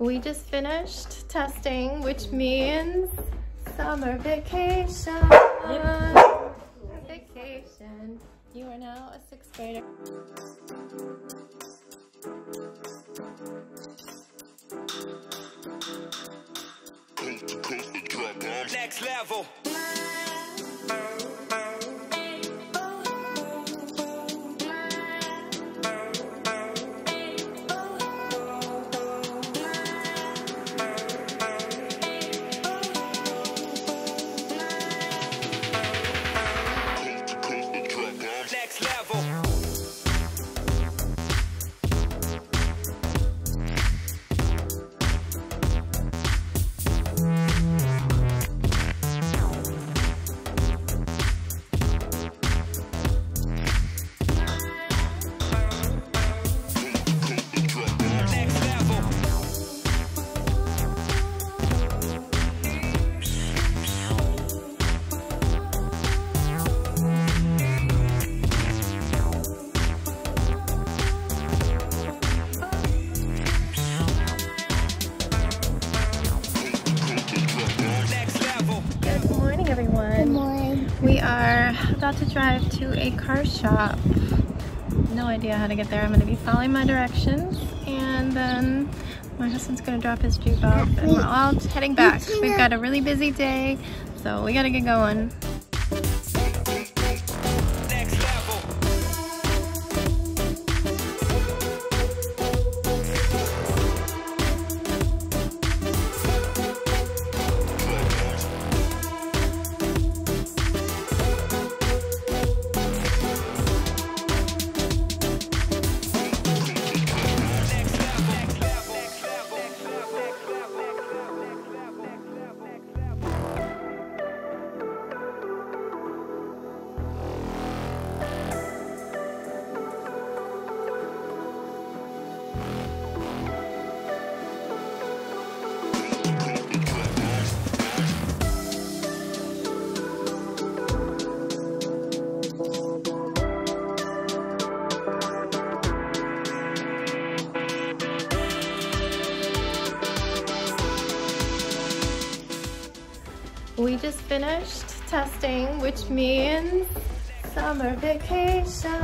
We just finished testing, which means summer vacation. Yep. Vacation. You are now a sixth grader. Next level. Drive to a car shop. No idea how to get there. I'm to be following my directions and then my husband's to drop his Jeep off and we're all heading back. We've got a really busy day, so we got to get going. We just finished testing, which means summer vacation.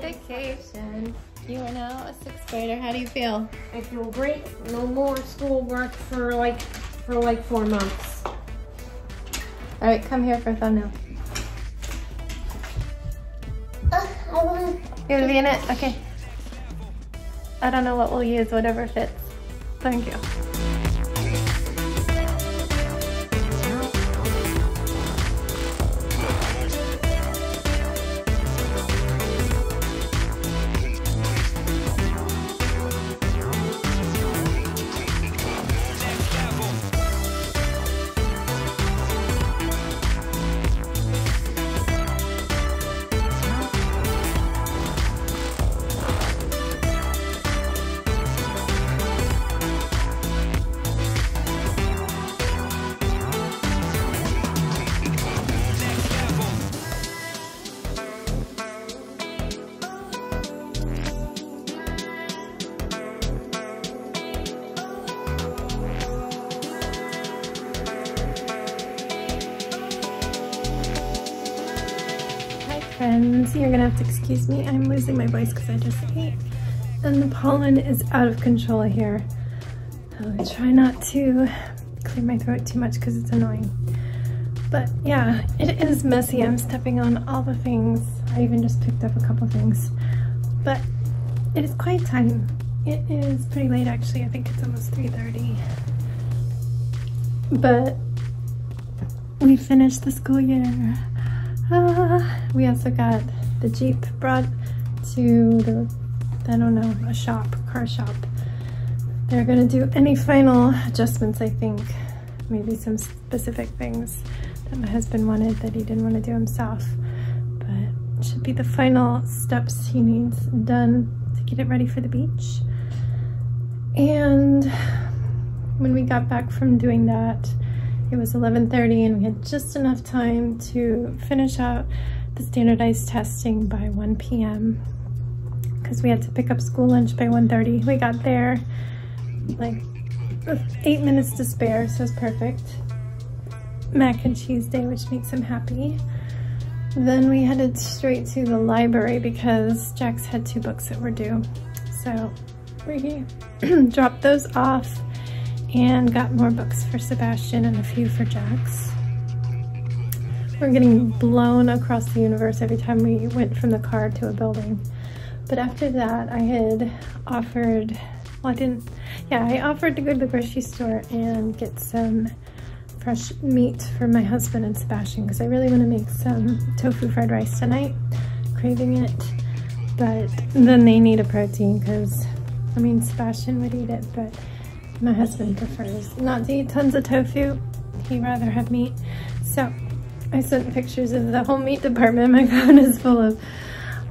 Vacation. You are now a sixth grader. How do you feel? I feel great. No more schoolwork for like for like four months. All right, come here for a thumbnail. Uh, I want. You gonna be in it? Okay. I don't know what we'll use, whatever fits. Thank you. Excuse me. I'm losing my voice because I just ate. And the pollen is out of control here. I try not to clear my throat too much because it's annoying. But yeah, it is messy. I'm stepping on all the things. I even just picked up a couple things. But it is quite time. It is pretty late actually. I think it's almost 3.30. But we finished the school year. Ah, we also got the Jeep brought to the, I don't know, a shop, car shop. They're gonna do any final adjustments, I think. Maybe some specific things that my husband wanted that he didn't want to do himself. But should be the final steps he needs done to get it ready for the beach. And when we got back from doing that, it was 11.30 and we had just enough time to finish out the standardized testing by 1 p.m. because we had to pick up school lunch by 1.30. We got there like eight minutes to spare, so it's perfect. Mac and cheese day, which makes him happy. Then we headed straight to the library because Jax had two books that were due. So we dropped those off and got more books for Sebastian and a few for Jax. We're getting blown across the universe every time we went from the car to a building. But after that, I had offered, well, I didn't, yeah, I offered to go to the grocery store and get some fresh meat for my husband and Sebastian because I really want to make some tofu fried rice tonight. Craving it. But then they need a protein because, I mean, Sebastian would eat it, but my husband prefers not to eat tons of tofu. He'd rather have meat. So I sent pictures of the whole meat department. My phone is full of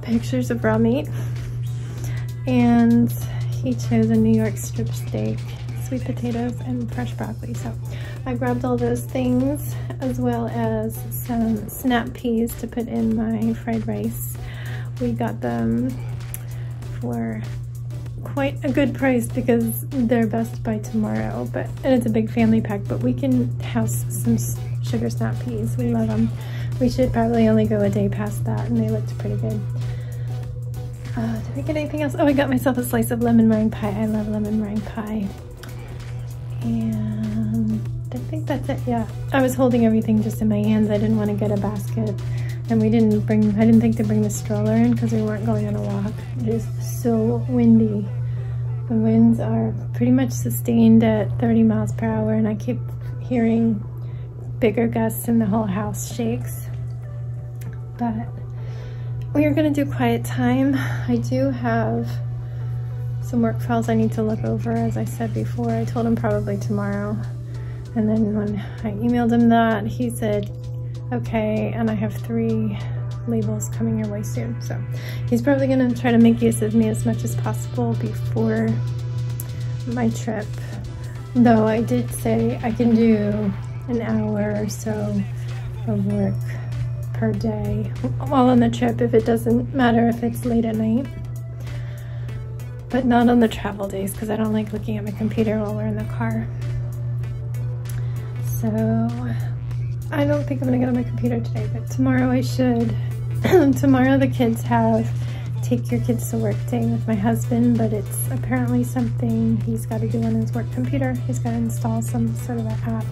pictures of raw meat. And he chose a New York strip steak, sweet potatoes, and fresh broccoli. So I grabbed all those things as well as some snap peas to put in my fried rice. We got them for quite a good price because they're best by tomorrow but and it's a big family pack but we can house some sugar snap peas we love them we should probably only go a day past that and they looked pretty good uh, did I get anything else? Oh, I got myself a slice of lemon meringue pie. I love lemon meringue pie. And I think that's it, yeah. I was holding everything just in my hands. I didn't want to get a basket. And we didn't bring, I didn't think to bring the stroller in because we weren't going on a walk. It is so windy. The winds are pretty much sustained at 30 miles per hour and I keep hearing bigger gusts and the whole house shakes. But we are gonna do quiet time. I do have some work files I need to look over, as I said before. I told him probably tomorrow. And then when I emailed him that, he said, okay, and I have three labels coming your way soon. So he's probably gonna try to make use of me as much as possible before my trip. Though I did say I can do an hour or so of work per day while on the trip if it doesn't matter if it's late at night. But not on the travel days because I don't like looking at my computer while we're in the car. So I don't think I'm gonna get on my computer today, but tomorrow I should. tomorrow the kids have take your kids to work day with my husband, but it's apparently something he's got to do on his work computer. He's got to install some sort of an app.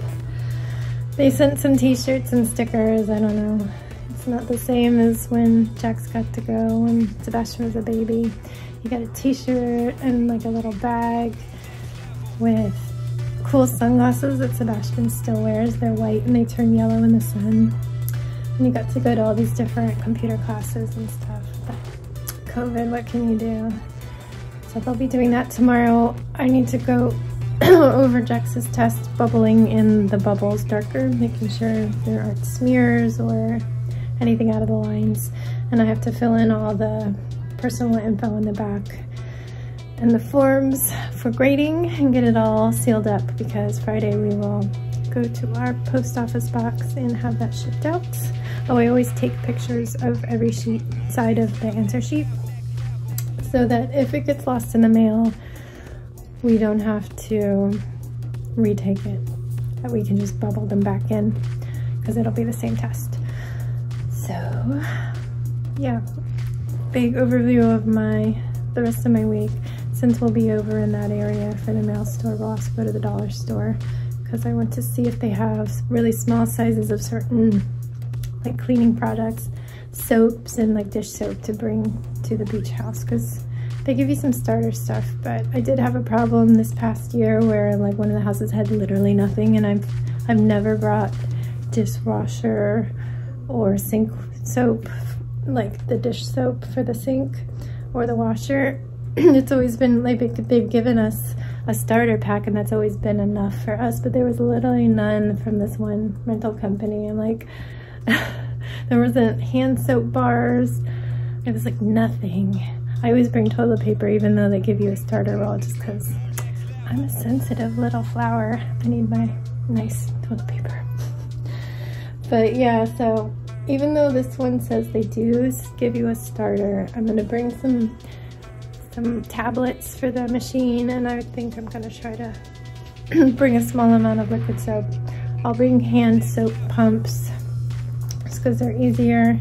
They sent some t-shirts and stickers, I don't know. It's not the same as when Jax got to go when Sebastian was a baby. He got a t-shirt and like a little bag with cool sunglasses that Sebastian still wears. They're white and they turn yellow in the sun. And he got to go to all these different computer classes and stuff. But COVID, what can you do? So they'll be doing that tomorrow. I need to go over Jax's test, bubbling in the bubbles darker, making sure there aren't smears or anything out of the lines. And I have to fill in all the personal info in the back and the forms for grading and get it all sealed up because Friday we will go to our post office box and have that shipped out. Oh, I always take pictures of every sheet side of the answer sheet so that if it gets lost in the mail, we don't have to retake it. That we can just bubble them back in because it'll be the same test. So, yeah, big overview of my the rest of my week. Since we'll be over in that area for the mail store, we'll also go to the dollar store because I want to see if they have really small sizes of certain like cleaning products, soaps, and like dish soap to bring to the beach house because they give you some starter stuff. But I did have a problem this past year where like one of the houses had literally nothing, and I've I've never brought dishwasher or sink soap, like the dish soap for the sink or the washer. it's always been like they've given us a starter pack and that's always been enough for us but there was literally none from this one rental company I'm like there wasn't hand soap bars it was like nothing I always bring toilet paper even though they give you a starter roll just because I'm a sensitive little flower I need my nice toilet paper but yeah so even though this one says they do give you a starter I'm gonna bring some some tablets for the machine and I think I'm gonna try to bring a small amount of liquid soap. I'll bring hand soap pumps just because they're easier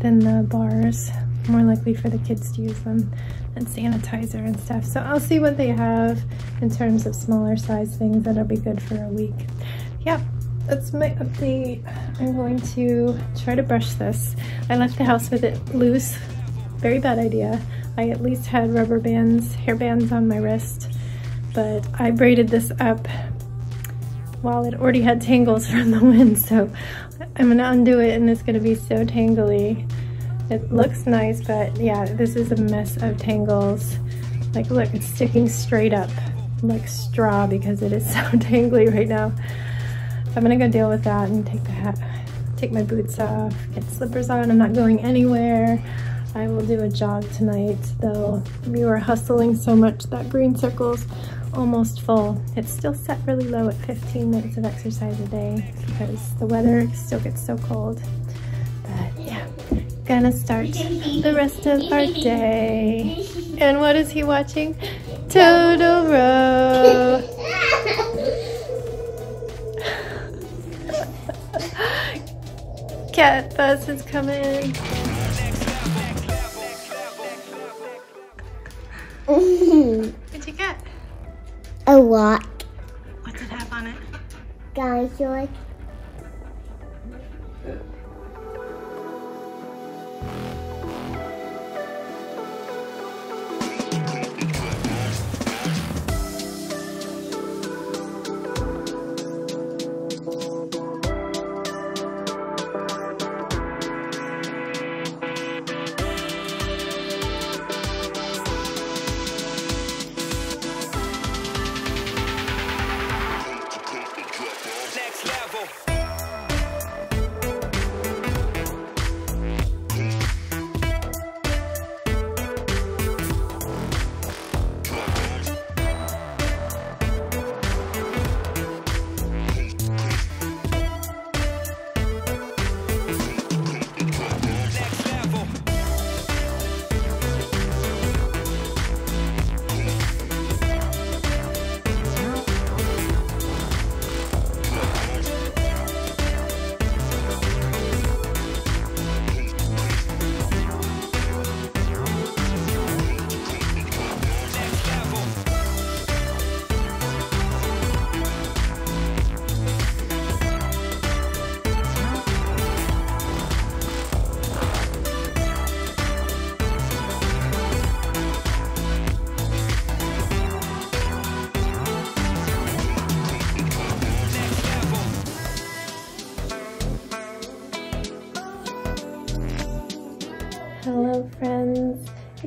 than the bars. More likely for the kids to use them and sanitizer and stuff. So I'll see what they have in terms of smaller size things that'll be good for a week. Yep, that's my update. I'm going to try to brush this. I left the house with it loose. Very bad idea. I at least had rubber bands, hair bands on my wrist, but I braided this up while it already had tangles from the wind. So I'm gonna undo it and it's gonna be so tangly. It looks nice, but yeah, this is a mess of tangles. Like look, it's sticking straight up like straw because it is so tangly right now. So I'm gonna go deal with that and take the hat, take my boots off, get slippers on. I'm not going anywhere. I will do a jog tonight, though we were hustling so much that green circle's almost full. It's still set really low at 15 minutes of exercise a day because the weather still gets so cold. Gonna start the rest of our day. And what is he watching? Totoro! Cat bus is coming. What'd you get? A lot. What's it have on it? Dinosaurs. Next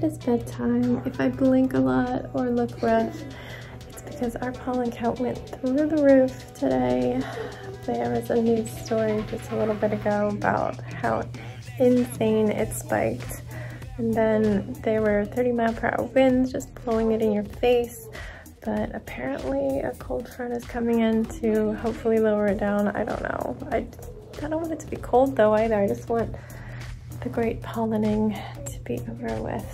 is bedtime. If I blink a lot or look rough, it's because our pollen count went through the roof today. There was a news story just a little bit ago about how insane it spiked. And then there were 30 mile per hour winds just blowing it in your face. But apparently a cold front is coming in to hopefully lower it down. I don't know. I, I don't want it to be cold though either. I just want the great pollinating to be over with.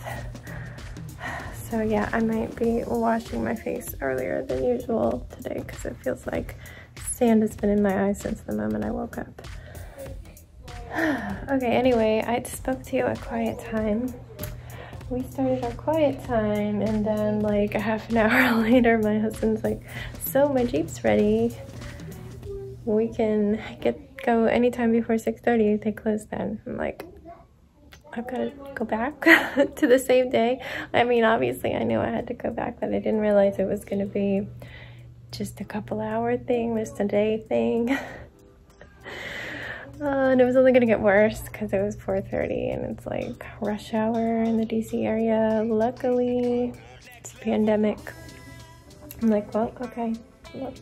So yeah, I might be washing my face earlier than usual today because it feels like sand has been in my eyes since the moment I woke up. okay, anyway, I spoke to you at quiet time. We started our quiet time and then like a half an hour later my husband's like, so my Jeep's ready. We can get go anytime before 6.30. They close then. I'm like, I've got to go back to the same day. I mean, obviously, I knew I had to go back, but I didn't realize it was going to be just a couple hour thing, just a day thing. Uh, and it was only going to get worse because it was 4.30 and it's like rush hour in the DC area. Luckily, it's pandemic. I'm like, well, okay, well,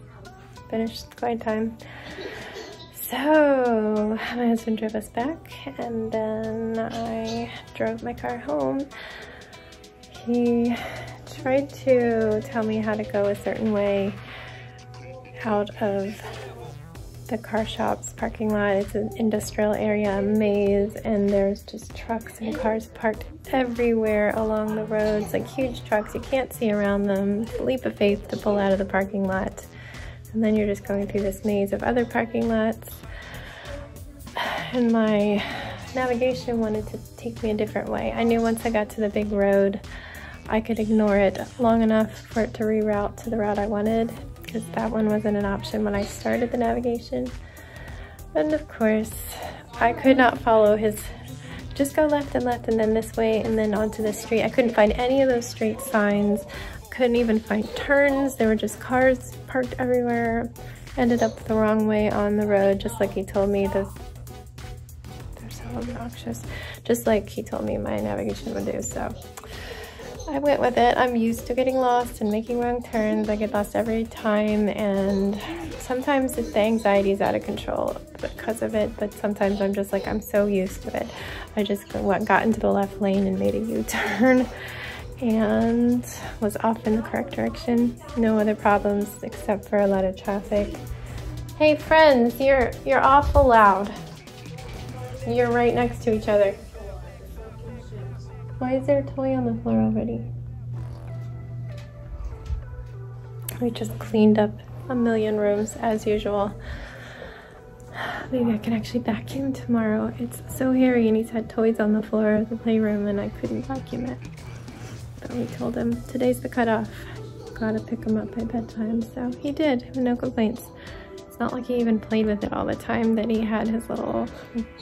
finished quiet time. So my husband drove us back and then I drove my car home. He tried to tell me how to go a certain way out of the car shop's parking lot. It's an industrial area, maze, and there's just trucks and cars parked everywhere along the roads, like huge trucks. You can't see around them. Leap of faith to pull out of the parking lot. And then you're just going through this maze of other parking lots. And my navigation wanted to take me a different way. I knew once I got to the big road, I could ignore it long enough for it to reroute to the route I wanted because that one wasn't an option when I started the navigation. And of course, I could not follow his just go left and left and then this way and then onto the street. I couldn't find any of those street signs. Couldn't even find turns. There were just cars parked everywhere. Ended up the wrong way on the road, just like he told me. The, they're so obnoxious. Just like he told me my navigation would do, so. I went with it. I'm used to getting lost and making wrong turns. I get lost every time and sometimes the anxiety is out of control because of it, but sometimes I'm just like, I'm so used to it. I just got into the left lane and made a U-turn and was off in the correct direction. No other problems except for a lot of traffic. Hey friends, you're, you're awful loud. You're right next to each other. Why is there a toy on the floor already? We just cleaned up a million rooms as usual. Maybe I can actually vacuum tomorrow. It's so hairy and he's had toys on the floor of the playroom and I couldn't vacuum it. But we told him today's the cutoff. Gotta pick him up by bedtime. So he did, no complaints It's not like he even played with it all the time that he had his little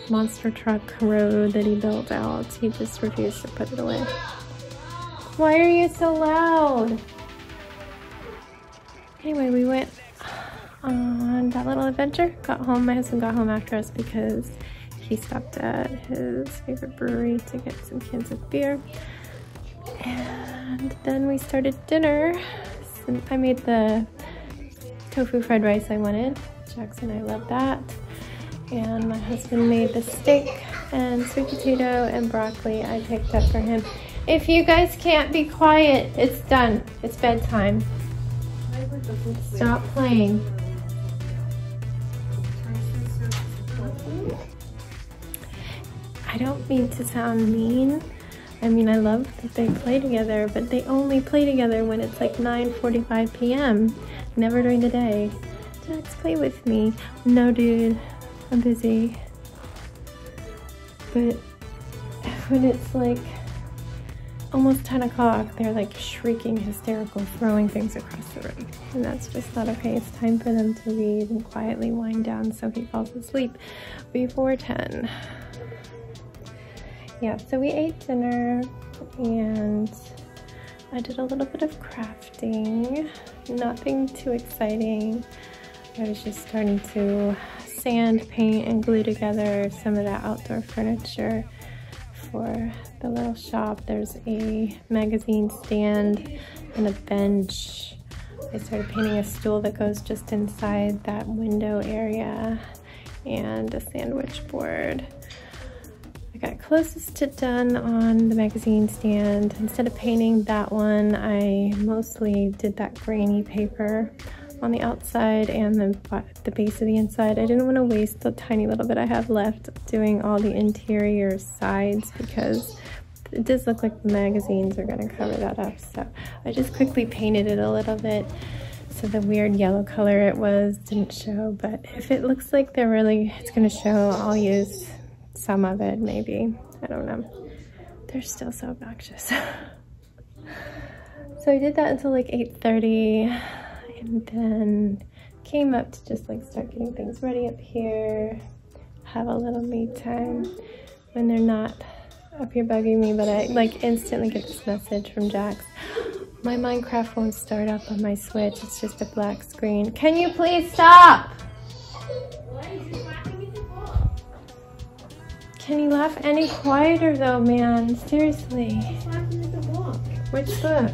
monster truck road that he built out. He just refused to put it away. Why are you so loud? Anyway, we went on that little adventure. Got home, my husband got home after us because he stopped at his favorite brewery to get some cans of beer. And then we started dinner. I made the tofu fried rice I wanted. Jackson, I love that. And my husband made the steak and sweet potato and broccoli I picked up for him. If you guys can't be quiet, it's done. It's bedtime. Stop playing. I don't mean to sound mean. I mean, I love that they play together, but they only play together when it's like 9.45 p.m never during the day. Jax, play with me. No, dude, I'm busy. But when it's like almost 10 o'clock, they're like shrieking, hysterical, throwing things across the room. And that's just not okay. It's time for them to read and quietly wind down so he falls asleep before 10. Yeah, so we ate dinner and I did a little bit of crafting, nothing too exciting. I was just starting to sand, paint, and glue together some of the outdoor furniture for the little shop. There's a magazine stand and a bench. I started painting a stool that goes just inside that window area and a sandwich board. Got closest to done on the magazine stand. Instead of painting that one, I mostly did that grainy paper on the outside and the, the base of the inside. I didn't want to waste the tiny little bit I have left doing all the interior sides because it does look like the magazines are going to cover that up. So I just quickly painted it a little bit so the weird yellow color it was didn't show. But if it looks like they're really, it's going to show, I'll use some of it maybe. I don't know. They're still so obnoxious. so I did that until like 8.30 and then came up to just like start getting things ready up here, have a little me time when they're not up here bugging me, but I like instantly get this message from Jax. My Minecraft won't start up on my Switch. It's just a black screen. Can you please stop? Can you laugh any quieter though, man? Seriously. Which book?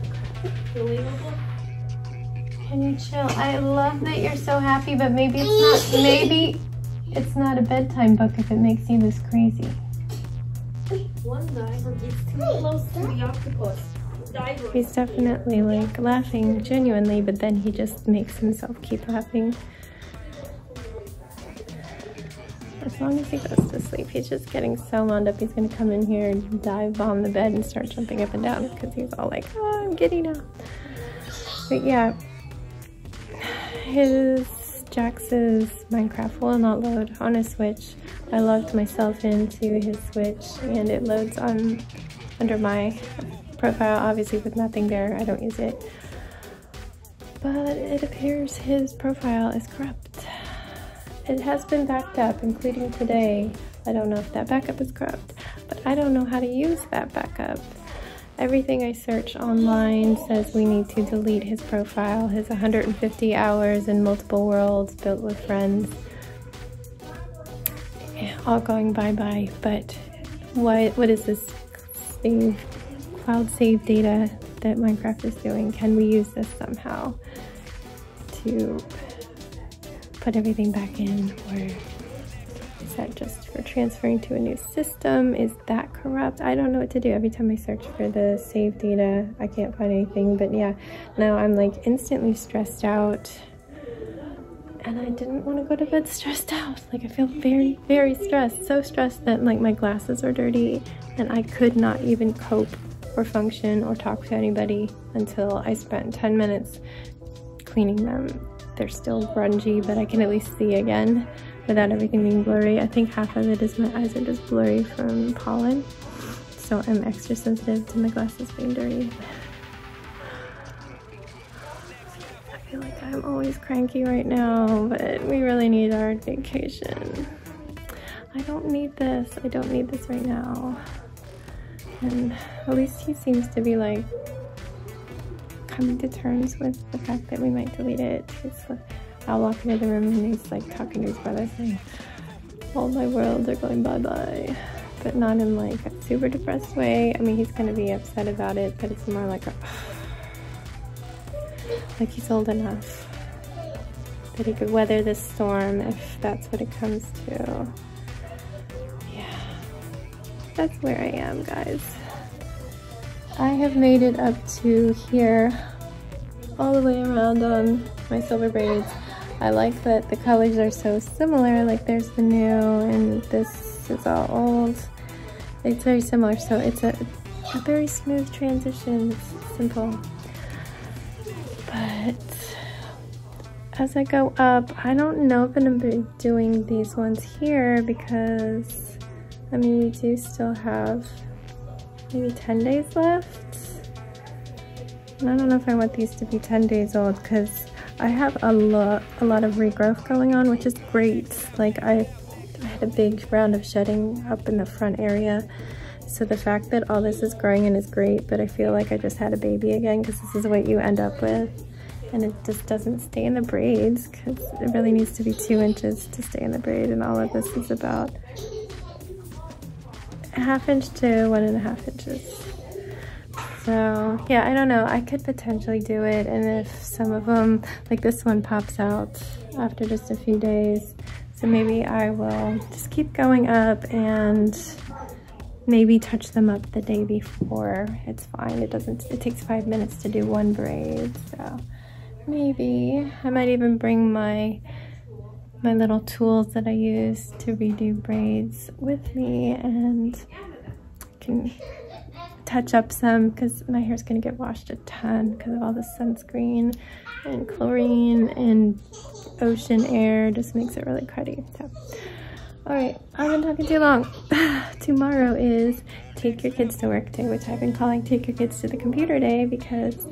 Can you chill? I love that you're so happy, but maybe it's not maybe it's not a bedtime book if it makes you this crazy. One diver gets too close to the octopus. He's definitely like laughing genuinely, but then he just makes himself keep laughing. As long as he goes to sleep. He's just getting so wound up. He's gonna come in here and dive on the bed and start jumping up and down because he's all like, oh, I'm giddy now. But yeah, his Jax's Minecraft will not load on his Switch. I logged myself into his Switch and it loads on under my profile, obviously with nothing there. I don't use it. But it appears his profile is corrupt. It has been backed up, including today. I don't know if that backup is corrupt, but I don't know how to use that backup. Everything I search online says we need to delete his profile, his 150 hours in multiple worlds built with friends. All going bye-bye, but what what is this save cloud save data that Minecraft is doing? Can we use this somehow to put everything back in or is that just for transferring to a new system? Is that corrupt? I don't know what to do. Every time I search for the save data, I can't find anything. But yeah, now I'm like instantly stressed out. And I didn't want to go to bed stressed out. Like I feel very, very stressed. So stressed that like my glasses are dirty and I could not even cope or function or talk to anybody until I spent 10 minutes cleaning them. They're still grungy, but I can at least see again without everything being blurry. I think half of it is my eyes are just blurry from pollen. So I'm extra sensitive to my glasses being dirty. I feel like I'm always cranky right now, but we really need our vacation. I don't need this. I don't need this right now. And at least he seems to be like coming to terms with the fact that we might delete it. Like, I'll walk into the room and he's like talking to his brother saying, all my worlds are going bye-bye. But not in like a super depressed way. I mean, he's gonna be upset about it, but it's more like a, like he's old enough that he could weather this storm if that's what it comes to. Yeah, that's where I am, guys. I have made it up to here all the way around on my silver braids. I like that the colors are so similar, like there's the new and this is all old. It's very similar, so it's a, a very smooth transition, it's simple. But as I go up, I don't know if I'm gonna be doing these ones here because, I mean, we do still have maybe 10 days left. And I don't know if I want these to be 10 days old because I have a lot, a lot of regrowth going on, which is great. Like I, I had a big round of shedding up in the front area. So the fact that all this is growing in is great, but I feel like I just had a baby again because this is what you end up with. And it just doesn't stay in the braids because it really needs to be two inches to stay in the braid. And all of this is about half inch to one and a half inches. So yeah, I don't know. I could potentially do it. And if some of them, like this one pops out after just a few days, so maybe I will just keep going up and maybe touch them up the day before. It's fine. It doesn't, it takes five minutes to do one braid. So maybe I might even bring my my little tools that I use to redo braids with me and I can touch up some because my hair's gonna get washed a ton because of all the sunscreen and chlorine and ocean air just makes it really cruddy. So, all right, I've been talking too long. Tomorrow is take your kids to work day, which I've been calling take your kids to the computer day because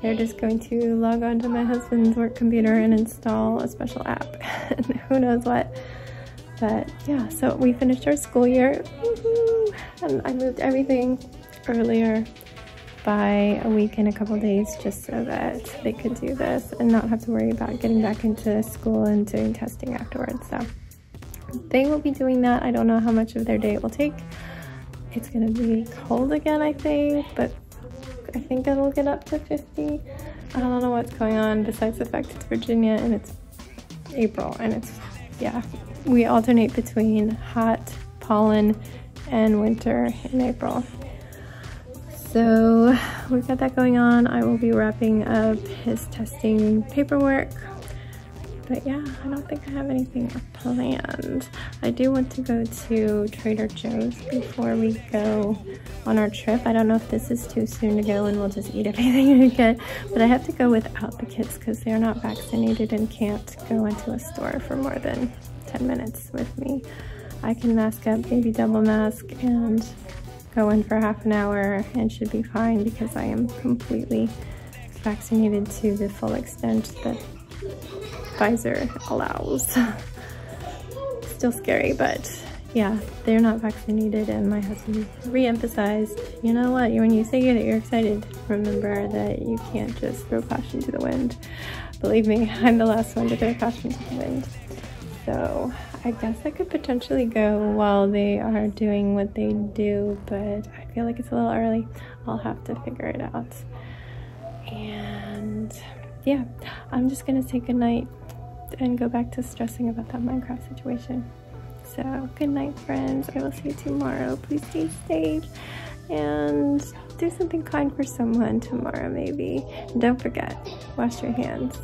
they're just going to log on to my husband's work computer and install a special app and who knows what. But yeah, so we finished our school year and I moved everything earlier by a week and a couple days just so that they could do this and not have to worry about getting back into school and doing testing afterwards. So they will be doing that. I don't know how much of their day it will take. It's gonna be cold again, I think, but I think it'll get up to 50. I don't know what's going on besides the fact it's Virginia and it's April and it's, yeah, we alternate between hot, pollen, and winter in April. So we've got that going on. I will be wrapping up his testing paperwork But yeah, I don't think I have anything planned. I do want to go to Trader Joe's before we go on our trip. I don't know if this is too soon to go and we'll just eat everything we get, but I have to go without the kids because they're not vaccinated and can't go into a store for more than 10 minutes with me. I can mask up, baby double mask, and go in for half an hour and should be fine because I am completely vaccinated to the full extent that Pfizer allows. Still scary, but yeah, they're not vaccinated and my husband re-emphasized, you know what, when you say that you're excited, remember that you can't just throw caution to the wind. Believe me, I'm the last one to throw caution to the wind. So I guess I could potentially go while they are doing what they do, but I feel like it's a little early. I'll have to figure it out. And yeah, I'm just gonna say goodnight and go back to stressing about that Minecraft situation. So, good night, friends. I will see you tomorrow. Please stay safe and do something kind for someone tomorrow, maybe. And don't forget, wash your hands.